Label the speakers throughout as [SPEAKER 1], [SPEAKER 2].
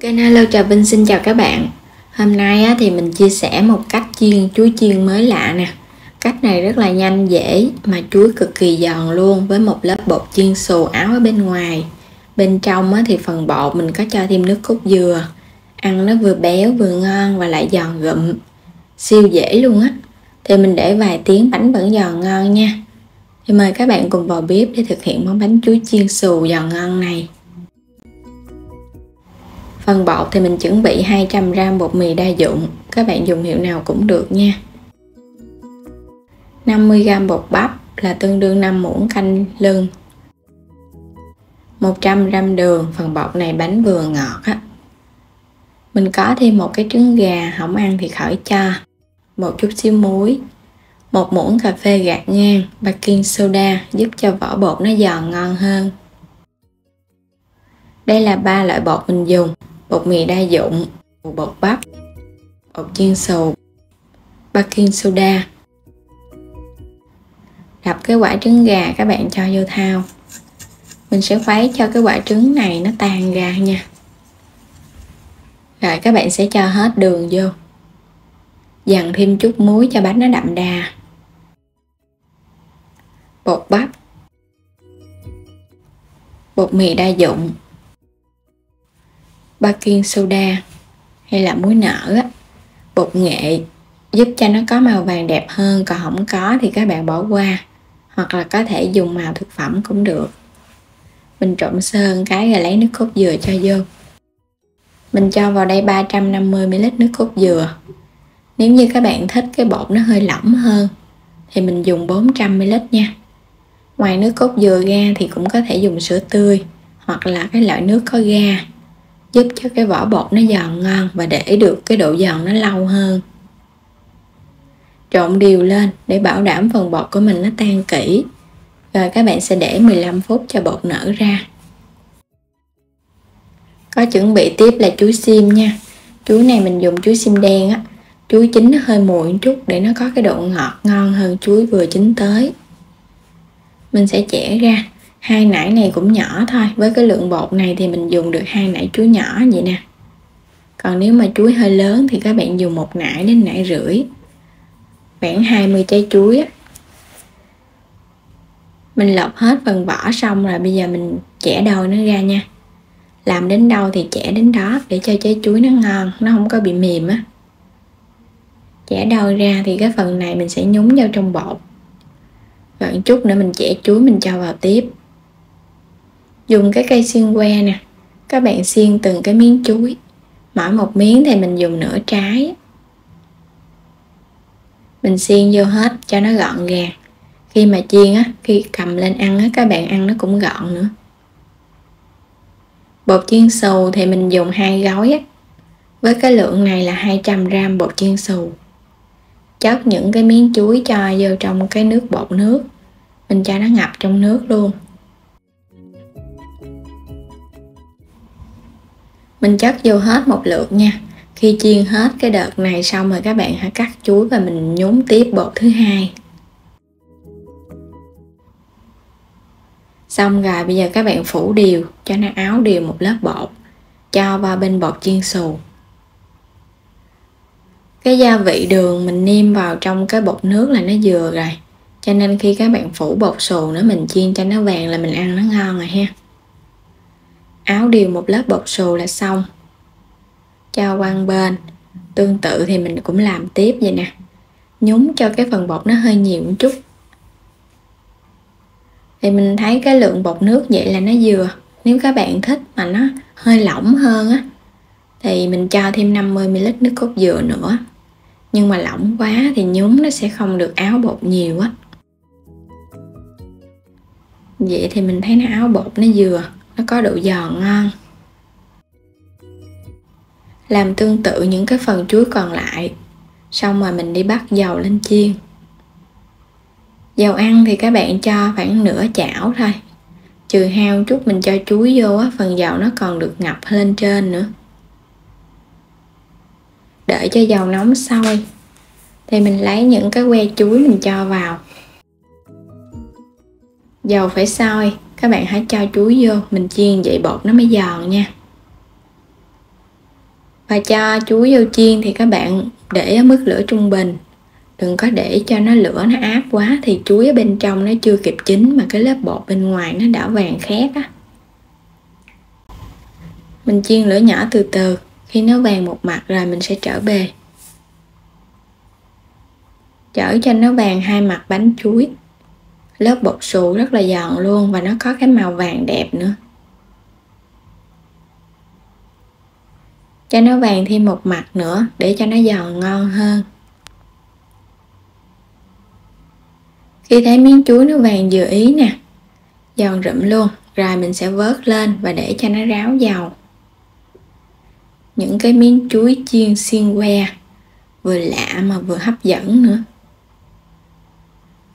[SPEAKER 1] Kênh Hello Trà Vinh xin chào các bạn. Hôm nay á, thì mình chia sẻ một cách chiên chuối chiên mới lạ nè. Cách này rất là nhanh dễ mà chuối cực kỳ giòn luôn với một lớp bột chiên xù áo ở bên ngoài. Bên trong á, thì phần bột mình có cho thêm nước cốt dừa. Ăn nó vừa béo vừa ngon và lại giòn gụm. Siêu dễ luôn á. Thì mình để vài tiếng bánh vẫn giòn ngon nha. Thì mời các bạn cùng vào bếp để thực hiện món bánh chuối chiên xù giòn ngon này. Phần bột thì mình chuẩn bị 200g bột mì đa dụng, các bạn dùng hiệu nào cũng được nha. 50g bột bắp là tương đương 5 muỗng canh lưng. 100g đường, phần bột này bánh vừa ngọt á. Mình có thêm một cái trứng gà, không ăn thì khỏi cho. Một chút xíu muối. Một muỗng cà phê gạt ngang, baking soda giúp cho vỏ bột nó giòn ngon hơn. Đây là ba loại bột mình dùng bột mì đa dụng, bột bắp, bột chiên xù, baking soda. Đập cái quả trứng gà các bạn cho vô thao. Mình sẽ khuấy cho cái quả trứng này nó tan ra nha. Rồi các bạn sẽ cho hết đường vô. Dằn thêm chút muối cho bánh nó đậm đà. Bột bắp. Bột mì đa dụng baking soda hay là muối nở á, bột nghệ giúp cho nó có màu vàng đẹp hơn còn không có thì các bạn bỏ qua hoặc là có thể dùng màu thực phẩm cũng được. Mình trộn sơn cái rồi lấy nước cốt dừa cho vô. Mình cho vào đây 350ml nước cốt dừa. Nếu như các bạn thích cái bột nó hơi lỏng hơn thì mình dùng 400ml nha. Ngoài nước cốt dừa ra thì cũng có thể dùng sữa tươi hoặc là cái loại nước có ga giúp cho cái vỏ bột nó giòn ngon và để được cái độ giòn nó lâu hơn. Trộn đều lên để bảo đảm phần bột của mình nó tan kỹ. Rồi các bạn sẽ để 15 phút cho bột nở ra. Có chuẩn bị tiếp là chuối xiêm nha. Chuối này mình dùng chuối xiêm đen á. Chuối chín nó hơi muội chút để nó có cái độ ngọt ngon hơn chuối vừa chín tới. Mình sẽ chẻ ra hai nải này cũng nhỏ thôi, với cái lượng bột này thì mình dùng được hai nải chuối nhỏ vậy nè. Còn nếu mà chuối hơi lớn thì các bạn dùng một nải đến nải rưỡi, khoảng 20 trái chuối á. Mình lọc hết phần vỏ xong rồi bây giờ mình chẻ đôi nó ra nha. Làm đến đâu thì chẻ đến đó để cho trái chuối nó ngon, nó không có bị mềm á. Chẻ đôi ra thì cái phần này mình sẽ nhúng vào trong bột. Và chút nữa mình chẻ chuối mình cho vào tiếp dùng cái cây xiên que nè. Các bạn xiên từng cái miếng chuối. Mỗi một miếng thì mình dùng nửa trái. Mình xiên vô hết cho nó gọn gàng. Khi mà chiên á, khi cầm lên ăn á, các bạn ăn nó cũng gọn nữa. Bột chiên xù thì mình dùng hai gói á. Với cái lượng này là 200 gram bột chiên xù. Chất những cái miếng chuối cho vô trong cái nước bột nước. Mình cho nó ngập trong nước luôn. Mình chất vô hết một lượt nha. Khi chiên hết cái đợt này xong rồi các bạn hãy cắt chuối và mình nhúng tiếp bột thứ hai. Xong rồi bây giờ các bạn phủ đều, cho nó áo đều một lớp bột, cho vào bên bột chiên xù. Cái gia vị đường mình nêm vào trong cái bột nước là nó vừa rồi, cho nên khi các bạn phủ bột xù nữa mình chiên cho nó vàng là mình ăn nó ngon rồi ha áo đều một lớp bột xù là xong. Cho quăng bên. Tương tự thì mình cũng làm tiếp vậy nè. Nhúng cho cái phần bột nó hơi nhiều một chút. Thì mình thấy cái lượng bột nước vậy là nó vừa. Nếu các bạn thích mà nó hơi lỏng hơn á, thì mình cho thêm 50ml nước cốt dừa nữa. Nhưng mà lỏng quá thì nhúng nó sẽ không được áo bột nhiều á. Vậy thì mình thấy nó áo bột nó vừa nó có độ giòn ngon. Làm tương tự những cái phần chuối còn lại, xong rồi mình đi bắt dầu lên chiên. Dầu ăn thì các bạn cho khoảng nửa chảo thôi. Trừ hao chút mình cho chuối vô á, phần dầu nó còn được ngập lên trên nữa. Đợi cho dầu nóng sôi, thì mình lấy những cái que chuối mình cho vào. Dầu phải sôi các bạn hãy cho chuối vô, mình chiên vậy bột nó mới giòn nha. Và cho chuối vô chiên thì các bạn để ở mức lửa trung bình. Đừng có để cho nó lửa nó áp quá thì chuối ở bên trong nó chưa kịp chín mà cái lớp bột bên ngoài nó đã vàng khét á. Mình chiên lửa nhỏ từ từ, khi nó vàng một mặt rồi mình sẽ trở bề. Chở cho nó vàng hai mặt bánh chuối lớp bột sụ rất là giòn luôn và nó có cái màu vàng đẹp nữa. Cho nó vàng thêm một mặt nữa để cho nó giòn ngon hơn. Khi thấy miếng chuối nó vàng vừa ý nè, giòn rụm luôn, rồi mình sẽ vớt lên và để cho nó ráo dầu những cái miếng chuối chiên xiên que vừa lạ mà vừa hấp dẫn nữa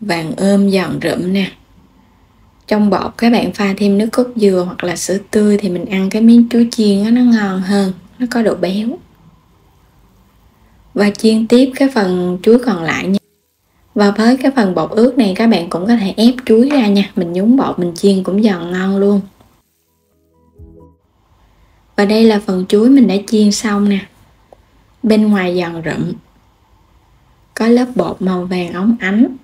[SPEAKER 1] vàng ôm giòn rụm nè. Trong bột các bạn pha thêm nước cốt dừa hoặc là sữa tươi thì mình ăn cái miếng chuối chiên đó, nó ngon hơn nó có độ béo. Và chiên tiếp cái phần chuối còn lại nha. Và với cái phần bột ướt này các bạn cũng có thể ép chuối ra nha. Mình nhúng bột mình chiên cũng giòn ngon luôn. Và đây là phần chuối mình đã chiên xong nè. Bên ngoài giòn rụm. Có lớp bột màu vàng óng ánh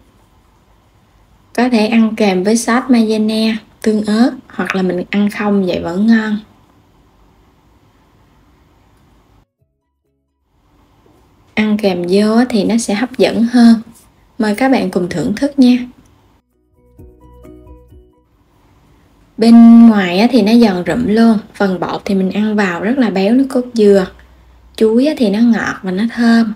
[SPEAKER 1] có thể ăn kèm với sốt mayonnaise, tương ớt hoặc là mình ăn không vậy vẫn ngon. Ăn kèm vô thì nó sẽ hấp dẫn hơn. Mời các bạn cùng thưởng thức nha. Bên ngoài thì nó giòn rụm luôn, phần bột thì mình ăn vào rất là béo, nước cốt dừa. Chuối thì nó ngọt và nó thơm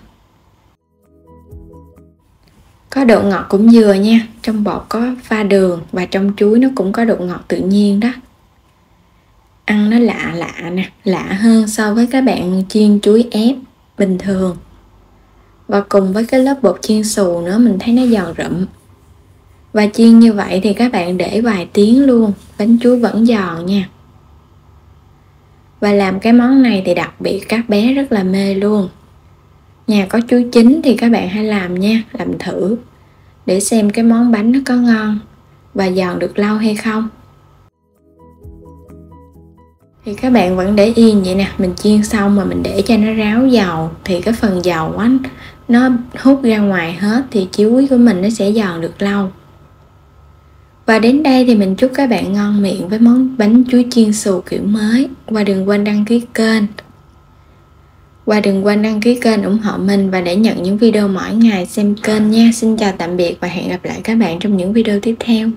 [SPEAKER 1] có độ ngọt cũng dừa nha. Trong bột có pha đường và trong chuối nó cũng có độ ngọt tự nhiên đó. Ăn nó lạ lạ nè, lạ hơn so với các bạn chiên chuối ép bình thường. Và cùng với cái lớp bột chiên xù nữa mình thấy nó giòn rụm. Và chiên như vậy thì các bạn để vài tiếng luôn, bánh chuối vẫn giòn nha. Và làm cái món này thì đặc biệt, các bé rất là mê luôn nhà có chuối chín thì các bạn hãy làm nha, làm thử, để xem cái món bánh nó có ngon và giòn được lâu hay không. Thì các bạn vẫn để yên vậy nè, mình chiên xong mà mình để cho nó ráo dầu, thì cái phần dầu á, nó hút ra ngoài hết thì chuối của mình nó sẽ giòn được lâu. Và đến đây thì mình chúc các bạn ngon miệng với món bánh chuối chiên xù kiểu mới. Và đừng quên đăng ký kênh và đừng quên đăng ký kênh ủng hộ mình và để nhận những video mỗi ngày xem kênh nha. Xin chào tạm biệt và hẹn gặp lại các bạn trong những video tiếp theo.